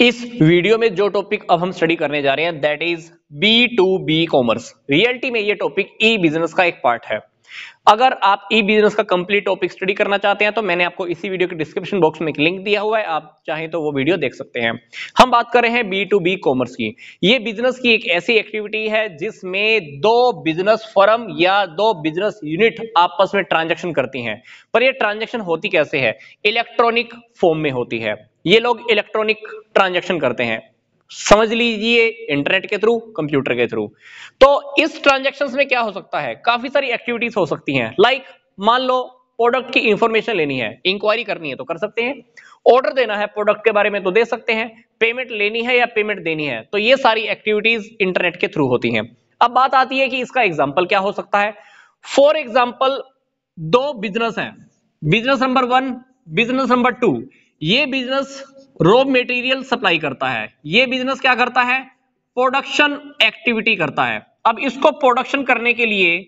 इस वीडियो में जो टॉपिक अब हम स्टडी करने जा रहे हैं that is B to B commerce reality में ये टॉपिक ई बिज़नेस का एक पार्ट है. अगर आप ई बिज़नेस का कंप्लीट टॉपिक स्टडी करना चाहते हैं तो मैंने आपको इसी वीडियो के डिस्क्रिप्शन बॉक्स में एक लिंक दिया हुआ है, आप चाहें तो वो वीडियो देख सकते हैं। हम बात कर रहे हैं बी टू बी कॉमर्स की। ये बिज़नेस की एक ऐसी एक्टिविटी है जिसमें दो बिज़नेस फर्म या दो बिज़नेस यूनिट आपस में ट्रांजेक्शन करती हैं। पर यह ट्रांजेक्शन होती कैसे है? इलेक्ट्रॉनिक फॉर्म में होती है। ये लोग इलेक्ट्रॉनिक ट्रांजेक्शन करते हैं। समझ लीजिए इंटरनेट के थ्रू, कंप्यूटर के थ्रू। तो इस ट्रांजेक्शन में क्या हो सकता है? काफ़ी सारी एक्टिविटीज़ हो सकती हैं। लाइक मान लो प्रोडक्ट की इंफॉर्मेशन लेनी है। इंक्वायरी करनी है तो कर सकते हैं। ऑर्डर देना है प्रोडक्ट के बारे में तो दे सकते हैं। पेमेंट लेनी है या पेमेंट देनी है? तो ये सारी एक्टिविटीज़ इंटरनेट के थ्रू होती हैं। अब बात आती है कि इसका एग्ज़ाम्पल क्या हो सकता है? फॉर एग्ज़ाम्पल दो बिज़नेस है। Business number one business number two ये बिज़नेस रॉ मटेरियल सप्लाई करता है। ये बिज़नेस क्या करता है? प्रोडक्शन एक्टिविटी करता है। अब इसको प्रोडक्शन करने के लिए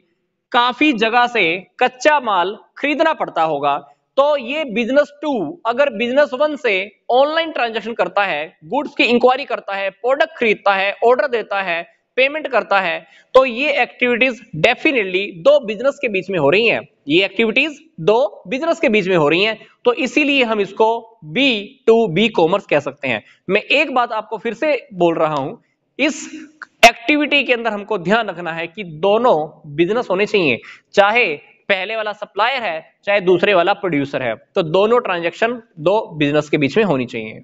काफ़ी जगह से कच्चा माल खरीदना पड़ता होगा। तो ये बिज़नेस टू अगर बिज़नेस वन से ऑनलाइन ट्रांजेक्शन करता है, गुड्स की इंक्वायरी करता है, प्रोडक्ट खरीदता है, ऑर्डर देता है पेमेंट करता है तो ये एक्टिविटीज़ डेफिनेटली दो बिज़नेस के बीच में हो रही हैं। ये एक्टिविटीज़ दो बिज़नेस के बीच में हो रही हैं तो इसीलिए हम इसको बी टू बी कॉमर्स कह सकते हैं। मैं एक बात आपको फिर से बोल रहा हूँ, इस एक्टिविटी के अंदर हमको ध्यान रखना है कि दोनों बिज़नेस होने चाहिए। चाहे पहले वाला सप्लायर है, चाहे दूसरे वाला प्रोड्यूसर है तो दोनों ट्रांजेक्शन दो बिज़नेस के बीच में होनी चाहिए।